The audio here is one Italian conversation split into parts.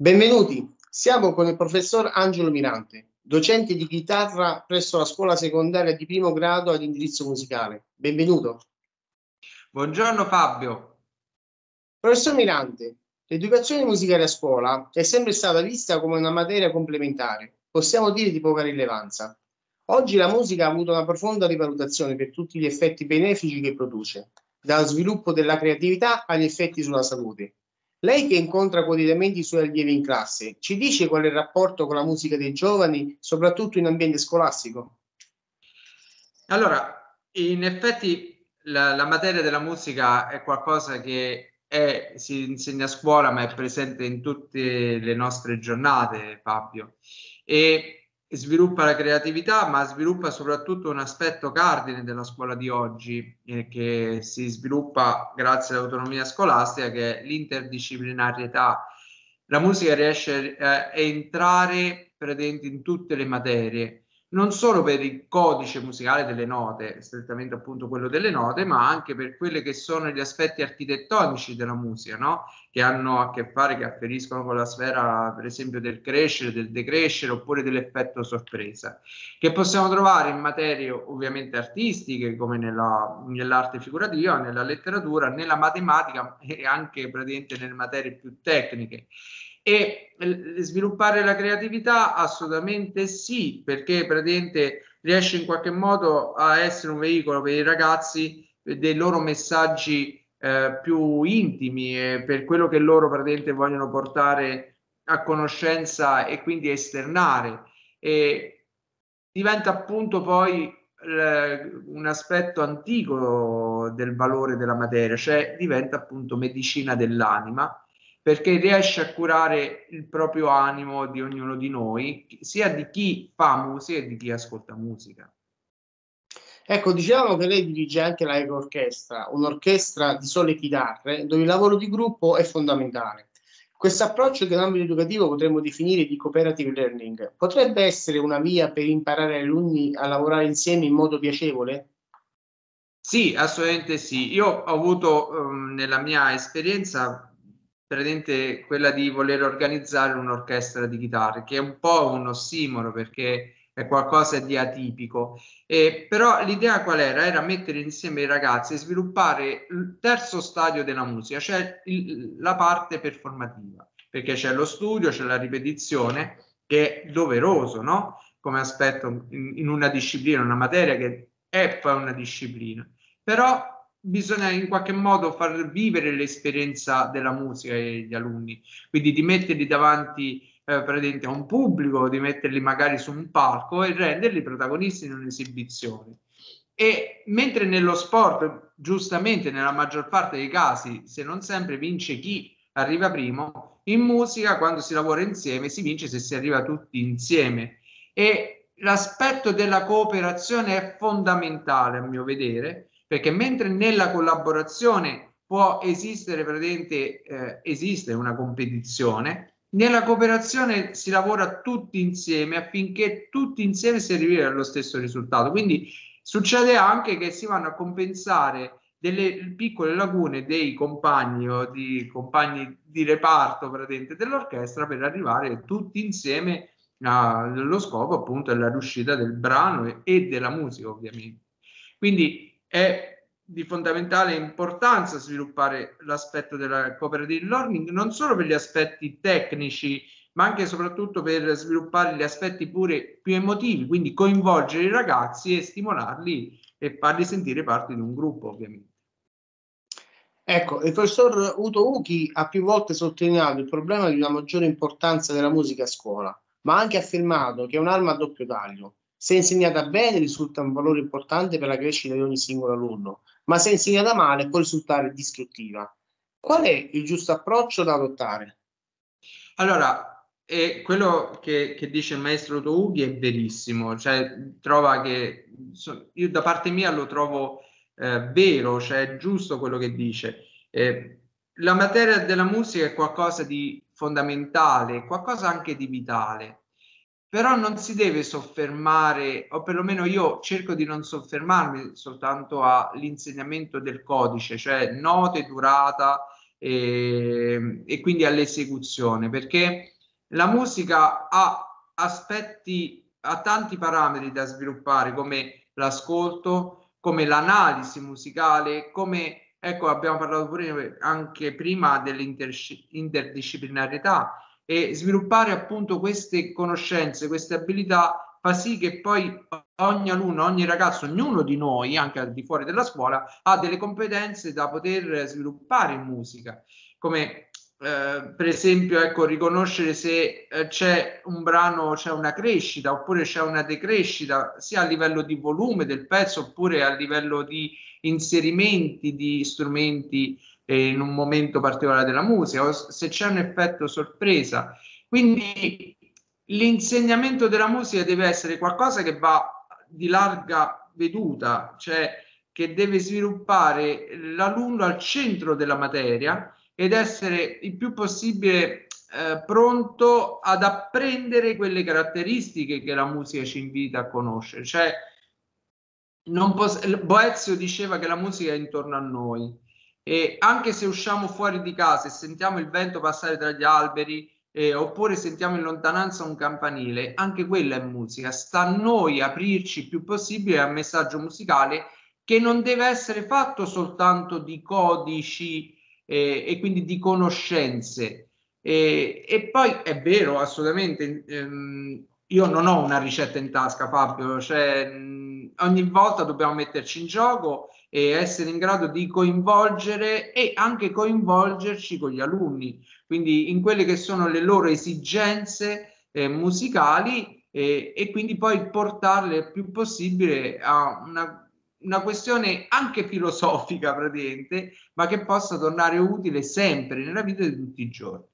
Benvenuti, siamo con il professor Angelo Mirante, docente di chitarra presso la scuola secondaria di primo grado ad indirizzo musicale. Benvenuto. Buongiorno Fabio. Professor Mirante, l'educazione musicale a scuola è sempre stata vista come una materia complementare, possiamo dire di poca rilevanza. Oggi la musica ha avuto una profonda rivalutazione per tutti gli effetti benefici che produce, dallo sviluppo della creatività agli effetti sulla salute lei che incontra quotidianamente i suoi allievi in classe, ci dice qual è il rapporto con la musica dei giovani, soprattutto in ambiente scolastico? Allora, in effetti la, la materia della musica è qualcosa che è, si insegna a scuola, ma è presente in tutte le nostre giornate, Fabio. E sviluppa la creatività, ma sviluppa soprattutto un aspetto cardine della scuola di oggi, eh, che si sviluppa grazie all'autonomia scolastica, che è l'interdisciplinarietà. La musica riesce eh, a entrare presente in tutte le materie, non solo per il codice musicale delle note, strettamente appunto quello delle note, ma anche per quelli che sono gli aspetti architettonici della musica, no? che hanno a che fare, che afferiscono con la sfera, per esempio, del crescere, del decrescere oppure dell'effetto sorpresa, che possiamo trovare in materie ovviamente artistiche, come nella, nell'arte figurativa, nella letteratura, nella matematica e anche praticamente nelle materie più tecniche. E sviluppare la creatività assolutamente sì, perché praticamente riesce in qualche modo a essere un veicolo per i ragazzi dei loro messaggi eh, più intimi e per quello che loro praticamente vogliono portare a conoscenza e quindi esternare. E diventa appunto poi un aspetto antico del valore della materia, cioè diventa appunto medicina dell'anima perché riesce a curare il proprio animo di ognuno di noi, sia di chi fa musica che di chi ascolta musica. Ecco, diciamo che lei dirige anche la Eco Orchestra, un'orchestra di sole chitarre, dove il lavoro di gruppo è fondamentale. Questo approccio che in ambito educativo potremmo definire di cooperative learning potrebbe essere una via per imparare agli alunni a lavorare insieme in modo piacevole? Sì, assolutamente sì. Io ho avuto um, nella mia esperienza praticamente quella di voler organizzare un'orchestra di chitarre, che è un po' un ossimoro perché è qualcosa di atipico. Eh, però l'idea qual era? Era mettere insieme i ragazzi e sviluppare il terzo stadio della musica, cioè il, la parte performativa, perché c'è lo studio, c'è la ripetizione, che è doveroso, no? Come aspetto in, in una disciplina, una materia che è poi una disciplina. Però bisogna in qualche modo far vivere l'esperienza della musica agli alunni, quindi di metterli davanti eh, a un pubblico, di metterli magari su un palco e renderli protagonisti in un'esibizione. E mentre nello sport, giustamente nella maggior parte dei casi, se non sempre vince chi arriva primo, in musica quando si lavora insieme si vince se si arriva tutti insieme. E l'aspetto della cooperazione è fondamentale a mio vedere, perché mentre nella collaborazione può esistere, praticamente eh, esiste una competizione, nella cooperazione si lavora tutti insieme affinché tutti insieme si arrivi allo stesso risultato. Quindi succede anche che si vanno a compensare delle piccole lacune dei compagni o di compagni di reparto praticamente dell'orchestra per arrivare tutti insieme allo scopo appunto della riuscita del brano e della musica ovviamente. Quindi è di fondamentale importanza sviluppare l'aspetto della cooperative learning non solo per gli aspetti tecnici ma anche e soprattutto per sviluppare gli aspetti pure più emotivi quindi coinvolgere i ragazzi e stimolarli e farli sentire parte di un gruppo ovviamente. Ecco, il professor Uto Uchi ha più volte sottolineato il problema di una maggiore importanza della musica a scuola, ma ha anche affermato che è un'arma a doppio taglio, se insegnata bene risulta un valore importante per la crescita di ogni singolo alunno, ma se insegnata male può risultare distruttiva. Qual è il giusto approccio da adottare? Allora, eh, quello che, che, dice il maestro Toughi è verissimo, cioè trova che io da parte mia lo trovo eh, vero, cioè è giusto quello che dice. Eh, la materia della musica è qualcosa di fondamentale, qualcosa anche di vitale però non si deve soffermare, o perlomeno io cerco di non soffermarmi soltanto all'insegnamento del codice, cioè note, durata e, e quindi all'esecuzione, perché la musica ha aspetti, ha tanti parametri da sviluppare come l'ascolto, come l'analisi musicale, come ecco abbiamo parlato pure anche prima dell'interdisciplinarietà e sviluppare appunto queste conoscenze, queste abilità fa sì che poi ogni alunno, ogni ragazzo, ognuno di noi, anche al di fuori della scuola, ha delle competenze da poter sviluppare in musica, come eh, per esempio ecco, riconoscere se eh, c'è un brano, c'è una crescita oppure c'è una decrescita, sia a livello di volume del pezzo oppure a livello di inserimenti di strumenti in un momento particolare della musica, o se c'è un effetto sorpresa. Quindi l'insegnamento della musica deve essere qualcosa che va di larga veduta, cioè che deve sviluppare l'alunno al centro della materia ed essere il più possibile eh, pronto ad apprendere quelle caratteristiche che la musica ci invita a conoscere. Cioè, non Boezio diceva che la musica è intorno a noi e anche se usciamo fuori di casa e sentiamo il vento passare tra gli alberi eh, oppure sentiamo in lontananza un campanile, anche quella è musica. Sta a noi aprirci il più possibile al messaggio musicale che non deve essere fatto soltanto di codici eh, e quindi di conoscenze. E, e, poi è vero, assolutamente, ehm, io non ho una ricetta in tasca, Fabio, cioè mh, ogni volta dobbiamo metterci in gioco e essere in grado di coinvolgere e anche coinvolgerci con gli alunni, quindi in quelle che sono le loro esigenze eh, musicali eh, e quindi poi portarle il più possibile a una una questione anche filosofica praticamente, ma che possa tornare utile sempre nella vita di tutti i giorni.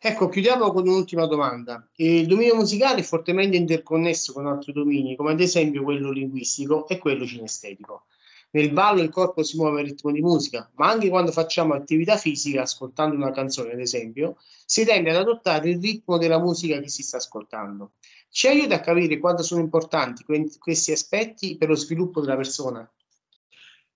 Ecco, chiudiamo con un'ultima domanda. Il dominio musicale è fortemente interconnesso con altri domini, come ad esempio quello linguistico e quello cinestetico. Nel ballo il corpo si muove al ritmo di musica, ma anche quando facciamo attività fisica, ascoltando una canzone ad esempio, si tende ad adottare il ritmo della musica che si sta ascoltando. Ci aiuta a capire quanto sono importanti questi aspetti per lo sviluppo della persona?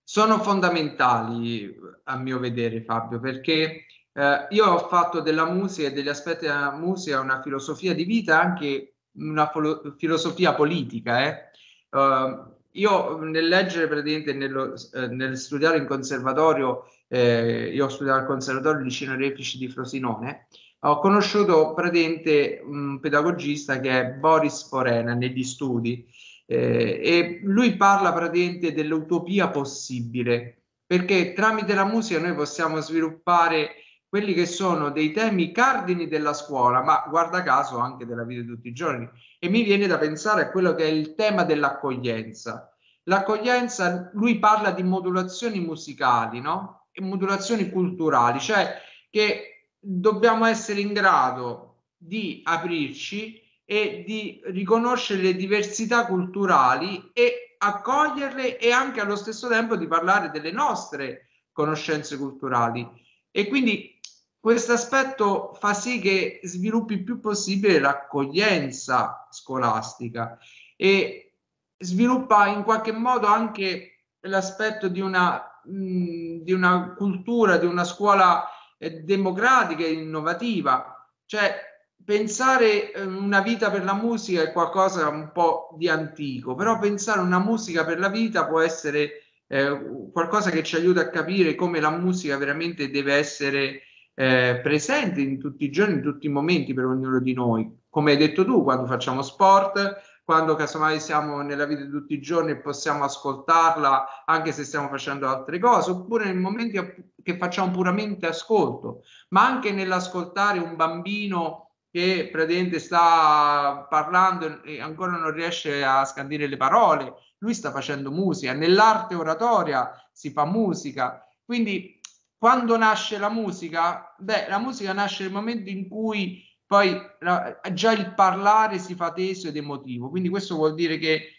Sono fondamentali a mio vedere Fabio, perché eh, io ho fatto della musica e degli aspetti della musica una filosofia di vita, anche una filosofia politica. Eh. Uh, io nel leggere praticamente nello, eh, nel studiare in conservatorio, eh, io ho studiato al conservatorio Licino Refici di Frosinone, ho conosciuto praticamente un pedagogista che è Boris Forena negli studi eh, e lui parla praticamente dell'utopia possibile perché tramite la musica noi possiamo sviluppare quelli che sono dei temi cardini della scuola, ma guarda caso anche della vita di tutti i giorni. E mi viene da pensare a quello che è il tema dell'accoglienza. L'accoglienza, lui parla di modulazioni musicali, no? E modulazioni culturali, cioè che dobbiamo essere in grado di aprirci e di riconoscere le diversità culturali e accoglierle e anche allo stesso tempo di parlare delle nostre conoscenze culturali. E quindi questo aspetto fa sì che sviluppi il più possibile l'accoglienza scolastica e sviluppa in qualche modo anche l'aspetto di una, mh, di una cultura, di una scuola democratica e innovativa. Cioè, pensare ehm, una vita per la musica è qualcosa un po' di antico, però pensare una musica per la vita può essere eh, qualcosa che ci aiuta a capire come la musica veramente deve essere eh, presente in tutti i giorni, in tutti i momenti per ognuno di noi. Come hai detto tu, quando facciamo sport, quando casomai siamo nella vita di tutti i giorni e possiamo ascoltarla anche se stiamo facendo altre cose, oppure nei momenti che facciamo puramente ascolto, ma anche nell'ascoltare un bambino che praticamente sta parlando e ancora non riesce a scandire le parole, lui sta facendo musica, nell'arte oratoria si fa musica, quindi quando nasce la musica? Beh, la musica nasce nel momento in cui poi già il parlare si fa teso ed emotivo, quindi questo vuol dire che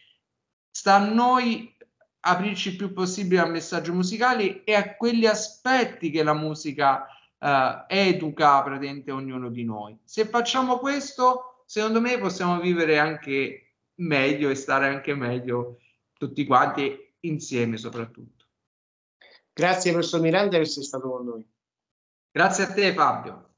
sta a noi aprirci il più possibile al messaggio musicale e a quegli aspetti che la musica eh, educa praticamente ognuno di noi. Se facciamo questo, secondo me possiamo vivere anche meglio e stare anche meglio tutti quanti insieme soprattutto. Grazie professor Miranda per essere stato con noi. Grazie a te Fabio.